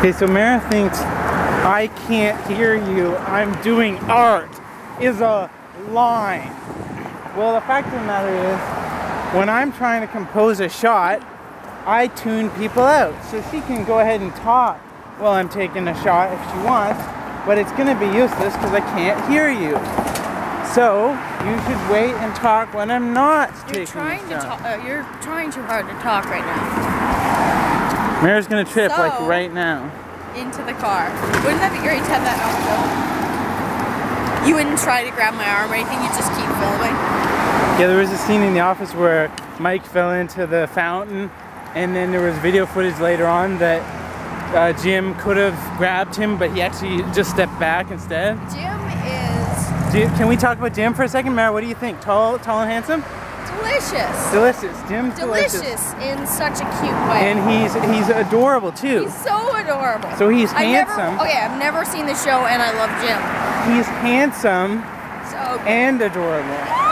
Okay, so Mara thinks I can't hear you. I'm doing art is a line. Well, the fact of the matter is, when I'm trying to compose a shot, I tune people out. So she can go ahead and talk while I'm taking a shot if she wants, but it's gonna be useless because I can't hear you. So you should wait and talk when I'm not you're taking trying a to shot. talk. Uh, you're trying too hard to talk right now. Mara's gonna trip like right now. Into the car. Wouldn't that be great to have that on film? You wouldn't try to grab my arm or anything. You just keep filming. Yeah, there was a scene in the office where Mike fell into the fountain, and then there was video footage later on that uh, Jim could have grabbed him, but he actually just stepped back instead. Jim is Jim, can we talk about Jim for a second, Mara? What do you think? Tall, tall and handsome, delicious. delicious. Jim's delicious, Delicious in such a cute way. and he's he's adorable too. He's so adorable. So he's I've never- handsome. okay, I've never seen the show and I love Jim. He's handsome So and adorable.